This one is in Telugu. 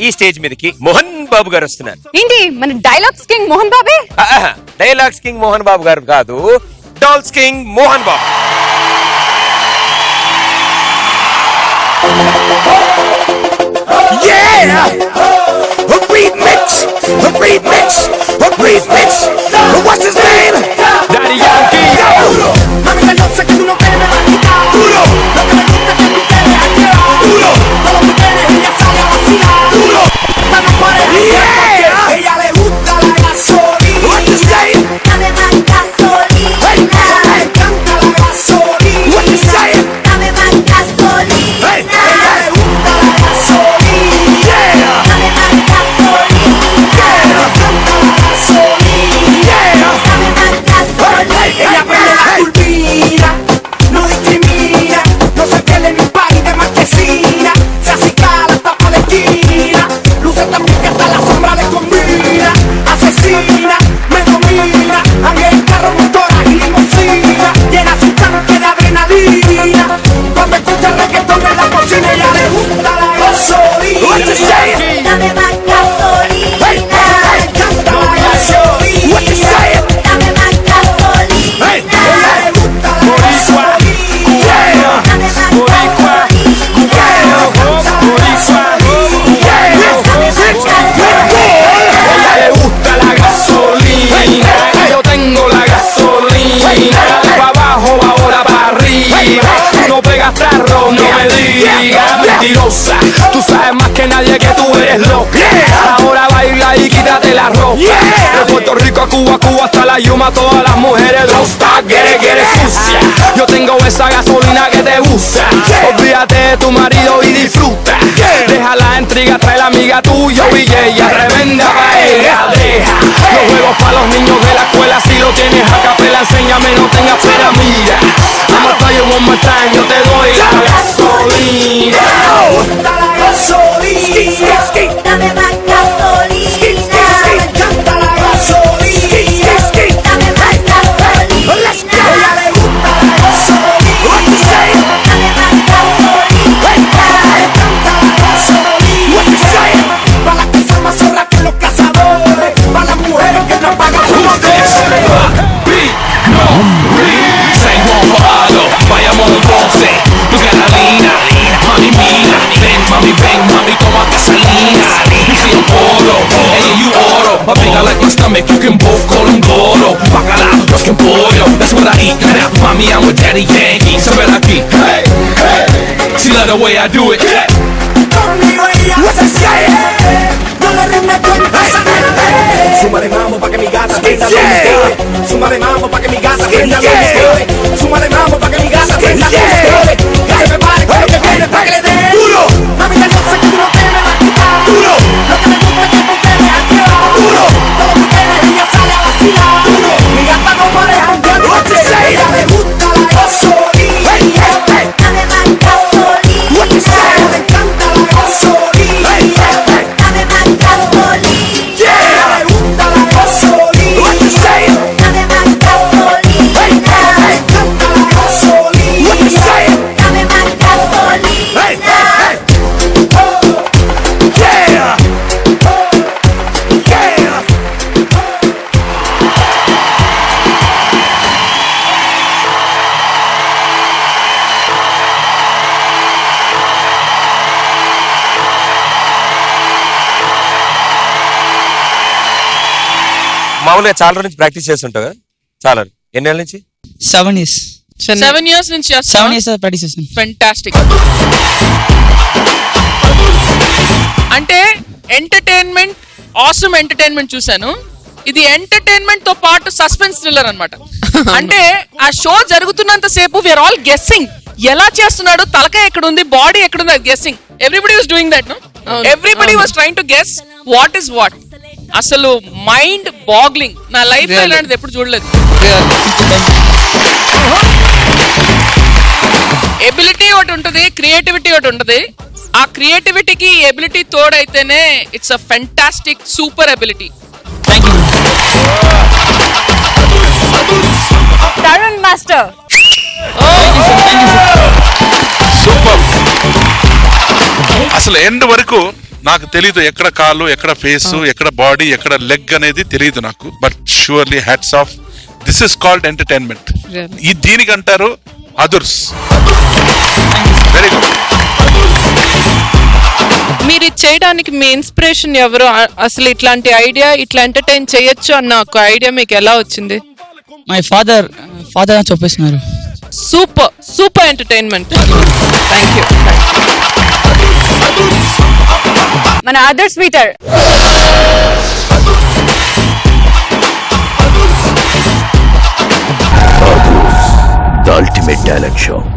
ఈ స్టేజ్ మీదకి మోహన్ బాబు గారు వస్తున్నారు ఏంటి మన డైలాగ్స్ కింగ్ మోహన్ బాబే డైలాగ్స్ కింగ్ మోహన్ బాబు గారు కాదు dolls king Mohan Babu Yeah! A remix! A remix! A remix! What's his name? Tú sabes más que nadie que tú eres loca. Ahora baila y quítate la ropa. De Puerto Rico a Cuba, Cuba hasta la Yuma, todas las mujeres it, get it sucia. Yo tengo esa gasolina que te gusta. Olvídate de tu marido y disfruta. Deja la intriga, trae la amiga tuya y ella tremenda paella. Deja los juegos para los niños de la escuela. Si lo tienes a stomach, you can both call them goro. Bacala, los que pollo, that's what I eat. Now, mommy, I'm with Daddy Yankee, aquí. Hey, hey, she love the way I do it. Conmigo ella se siente. No le rinde con Súmale mambo pa' que mi gata prenda los ustedes. Súmale mambo pa' que mi gata prenda los ustedes. Súmale mambo pa' que mi gata prenda los Mira, Mírame mucho. మామూలుగా చాలా రోజుల నుంచి ప్రాక్టీస్ చేస్తుంటావు కదా? చాలా రోజులు. ఎన్నేళ్ళ నుంచి? సెవెన్ ఇయర్స్ సెవెన్ ఇయర్స్ నుంచి సెవెన్ ఇయర్స్ ప్రాక్టీస్ చేస్తాను ఫెంటాస్టిక్ అంటే ఎంటర్టైన్మెంట్ ఆసమ్ ఎంటర్టైన్మెంట్ చూసాను ఇది ఎంటర్టైన్మెంట్తో పాటు సస్పెన్స్ థ్రిల్లర్ అన్నమాట. అంటే ఆ షో జరుగుతున్నంత సేపు వీఆర్ ఆల్ గెస్సింగ్ ఎలా చేస్తున్నాడు? తలకాయ ఎక్కడ ఉంది బాడీ ఎక్కడ ఉంది guessing everybody was doing that no everybody was trying to guess what is what అసలు మైండ్ బాగ్లింగ్. నా లైఫ్? ఇలాంటిది ఎప్పుడు చూడలేదు. ఎబిలిటీ ఒకటి ఉంటుంది క్రియేటివిటీ ఒకటి ఉంటుంది. ఆ క్రియేటివిటీకి ability తోడైతేనే it's a fantastic super ability Tarun master super అసలు ఎండ్ వరకు నాకు తెలియదు ఎక్కడ కాలు ఎక్కడ ఫేస్ ఎక్కడ బాడీ ఎక్కడ లెగ్ అనేది తెలియదు నాకు. But surely hats off this is called entertainment? ఈ దీనికి అంటారు అదుర్స్. వెరీ గుడ్ మీరు ఇది చేయడానికి మీ ఇన్స్పిరేషన్ ఎవరు? అసలు ఇట్లాంటి ఐడియా ఇట్లా ఎంటర్టైన్ చేయొచ్చు అన్న ఒక ఐడియా మీకు ఎలా వచ్చింది? మై ఫాదర్ ఫాదర్ అని చెప్పేస్తున్నారు. Super super entertainment thank you మన others meter The ultimate talent show.